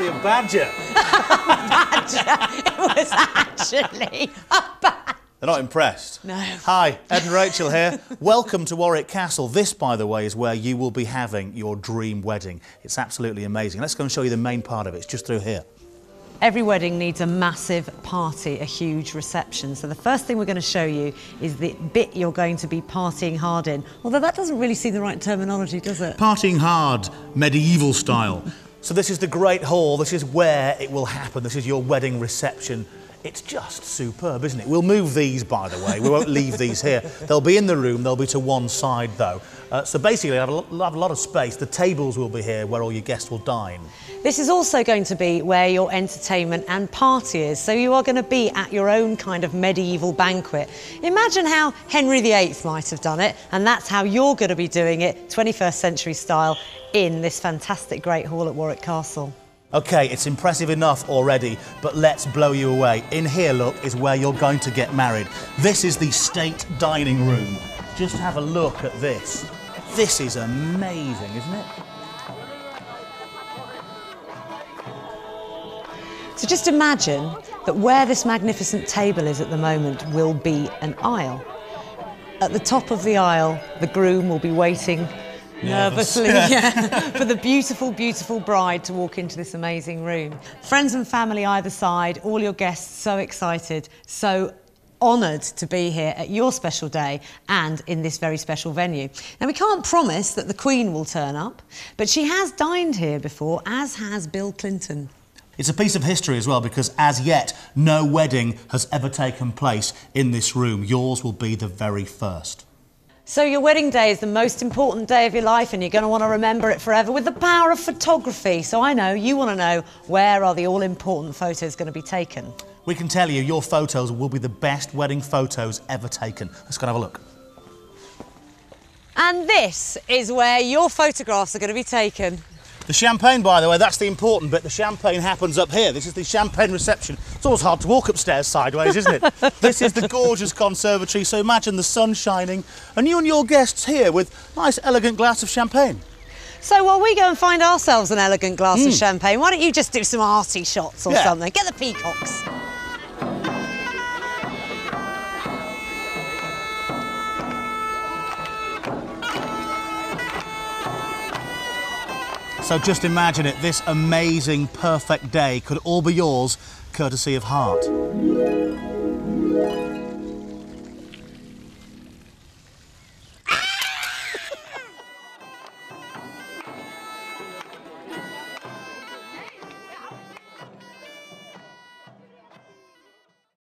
actually a badger. badger. it was actually a bat. They're not impressed. No. Hi, Ed and Rachel here. Welcome to Warwick Castle. This, by the way, is where you will be having your dream wedding. It's absolutely amazing. Let's go and show you the main part of it. It's just through here. Every wedding needs a massive party, a huge reception. So the first thing we're going to show you is the bit you're going to be partying hard in. Although that doesn't really seem the right terminology, does it? Partying hard, medieval style. So this is the Great Hall. This is where it will happen. This is your wedding reception. It's just superb, isn't it? We'll move these, by the way. We won't leave these here. They'll be in the room. They'll be to one side, though. Uh, so basically, I have, a, have a lot of space. The tables will be here where all your guests will dine. This is also going to be where your entertainment and party is. So you are going to be at your own kind of medieval banquet. Imagine how Henry VIII might have done it, and that's how you're going to be doing it, 21st century style, in this fantastic Great Hall at Warwick Castle. Okay, it's impressive enough already, but let's blow you away. In here, look, is where you're going to get married. This is the state dining room. Just have a look at this. This is amazing, isn't it? So just imagine that where this magnificent table is at the moment will be an aisle. At the top of the aisle, the groom will be waiting. Nervously yeah, for the beautiful, beautiful bride to walk into this amazing room. Friends and family either side, all your guests so excited, so honoured to be here at your special day and in this very special venue. Now, we can't promise that the Queen will turn up, but she has dined here before, as has Bill Clinton. It's a piece of history as well because as yet, no wedding has ever taken place in this room. Yours will be the very first. So, your wedding day is the most important day of your life, and you're going to want to remember it forever with the power of photography. So, I know you want to know where are the all important photos going to be taken. We can tell you your photos will be the best wedding photos ever taken. Let's go and have a look. And this is where your photographs are going to be taken. The champagne, by the way, that's the important bit. The champagne happens up here. This is the champagne reception. It's always hard to walk upstairs sideways, isn't it? this is the gorgeous conservatory, so imagine the sun shining and you and your guests here with nice, elegant glass of champagne. So, while we go and find ourselves an elegant glass of hmm. champagne, why don't you just do some arty shots or Yeah. something? Get the peacocks. So just imagine it, this amazing, perfect day could all be yours, courtesy of Heart.